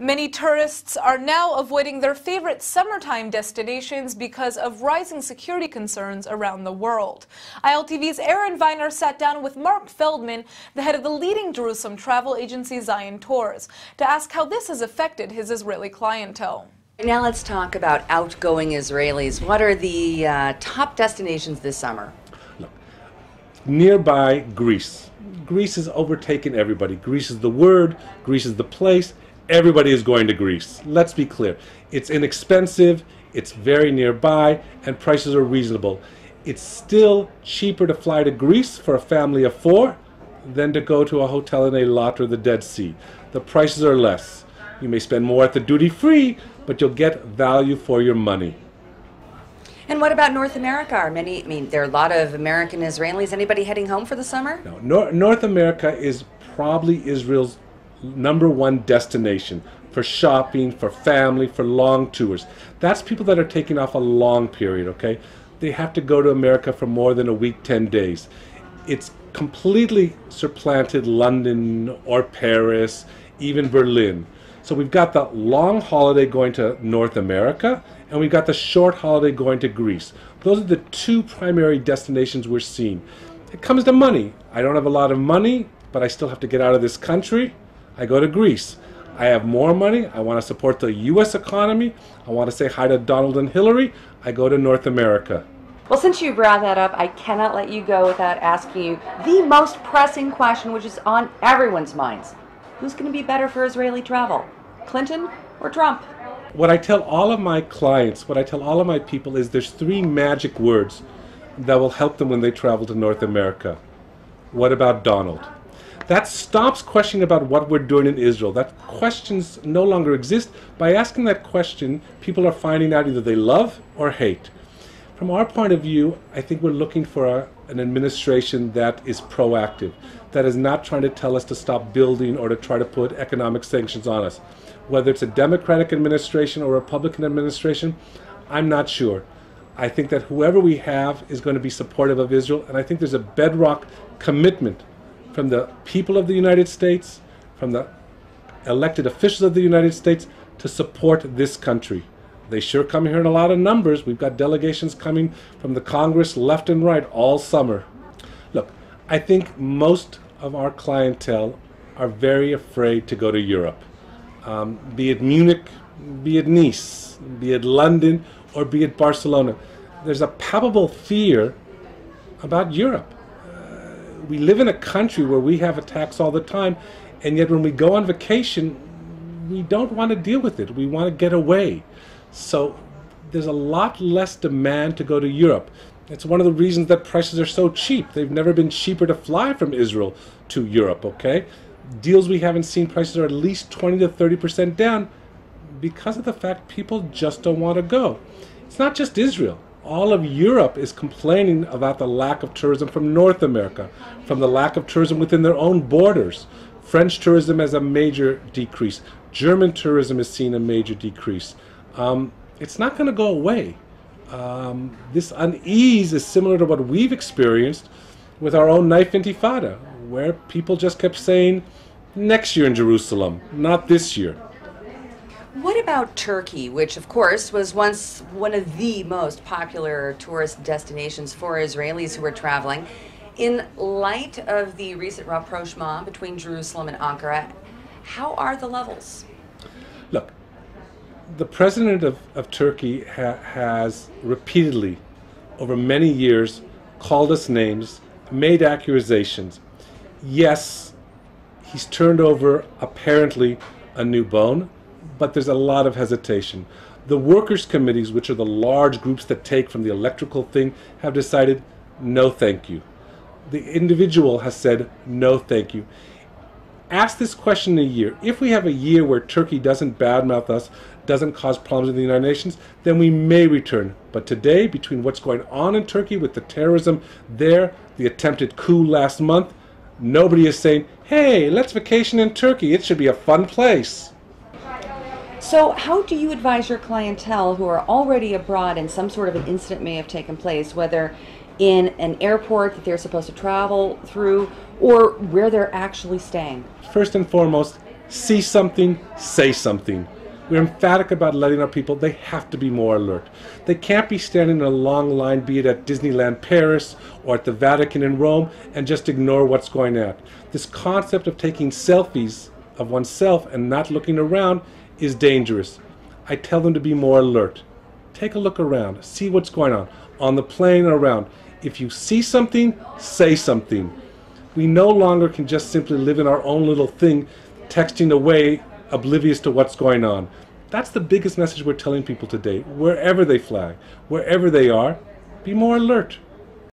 Many tourists are now avoiding their favorite summertime destinations because of rising security concerns around the world. ILTV's Erin Viner sat down with Mark Feldman, the head of the leading Jerusalem travel agency Zion Tours, to ask how this has affected his Israeli clientele. Now let's talk about outgoing Israelis. What are the uh, top destinations this summer? Look, nearby Greece. Greece has overtaken everybody. Greece is the word, Greece is the place, everybody is going to Greece. Let's be clear. It's inexpensive, it's very nearby, and prices are reasonable. It's still cheaper to fly to Greece for a family of four than to go to a hotel in Eilat or the Dead Sea. The prices are less. You may spend more at the duty free, but you'll get value for your money. And what about North America? Are many? I mean, there are a lot of American Israelis. Anybody heading home for the summer? No, Nor- North America is probably Israel's number one destination for shopping, for family, for long tours. That's people that are taking off a long period, okay? They have to go to America for more than a week, 10 days. It's completely supplanted London or Paris, even Berlin. So we've got the long holiday going to North America, and we've got the short holiday going to Greece. Those are the two primary destinations we're seeing. It comes to money. I don't have a lot of money, but I still have to get out of this country. I go to Greece. I have more money. I want to support the U.S. economy. I want to say hi to Donald and Hillary. I go to North America. Well, since you brought that up, I cannot let you go without asking you the most pressing question, which is on everyone's minds. Who's going to be better for Israeli travel, Clinton or Trump? What I tell all of my clients, what I tell all of my people is there's three magic words that will help them when they travel to North America. What about Donald? That stops questioning about what we're doing in Israel. That questions no longer exist. By asking that question, people are finding out either they love or hate. From our point of view, I think we're looking for a, an administration that is proactive, that is not trying to tell us to stop building or to try to put economic sanctions on us. Whether it's a Democratic administration or a Republican administration, I'm not sure. I think that whoever we have is going to be supportive of Israel, and I think there's a bedrock commitment from the people of the United States, from the elected officials of the United States to support this country. They sure come here in a lot of numbers. We've got delegations coming from the Congress left and right all summer. Look, I think most of our clientele are very afraid to go to Europe, um, be it Munich, be it Nice, be it London, or be it Barcelona. There's a palpable fear about Europe we live in a country where we have attacks all the time, and yet when we go on vacation, we don't want to deal with it. We want to get away. So there's a lot less demand to go to Europe. It's one of the reasons that prices are so cheap. They've never been cheaper to fly from Israel to Europe, okay? Deals we haven't seen, prices are at least 20 to 30% down because of the fact people just don't want to go. It's not just Israel all of Europe is complaining about the lack of tourism from North America, from the lack of tourism within their own borders. French tourism has a major decrease. German tourism has seen a major decrease. Um, it's not going to go away. Um, this unease is similar to what we've experienced with our own knife intifada, where people just kept saying, next year in Jerusalem, not this year. About Turkey, which of course was once one of the most popular tourist destinations for Israelis who were traveling? In light of the recent rapprochement between Jerusalem and Ankara, how are the levels? Look, the president of, of Turkey ha- has repeatedly, over many years, called us names, made accusations. Yes, he's turned over apparently a new bone but there's a lot of hesitation. The workers' committees, which are the large groups that take from the electrical thing, have decided no thank you. The individual has said no thank you. Ask this question in a year. If we have a year where Turkey doesn't badmouth us, doesn't cause problems in the United Nations, then we may return. But today, between what's going on in Turkey with the terrorism there, the attempted coup last month, nobody is saying, hey, let's vacation in Turkey. It should be a fun place. So, how do you advise your clientele who are already abroad and some sort of an incident may have taken place, whether in an airport that they're supposed to travel through or where they're actually staying? First and foremost, See something, say something. We're emphatic about letting our people, they have to be more alert. They can't be standing in a long line, be it at Disneyland Paris or at the Vatican in Rome, and just ignore what's going on. This concept of taking selfies of oneself and not looking around is dangerous. I tell them to be more alert. Take a look around, see what's going on on the plane around. If you see something, say something. We no longer can just simply live in our own little thing, texting away oblivious to what's going on. That's the biggest message we're telling people today. Wherever they fly, wherever they are, be more alert.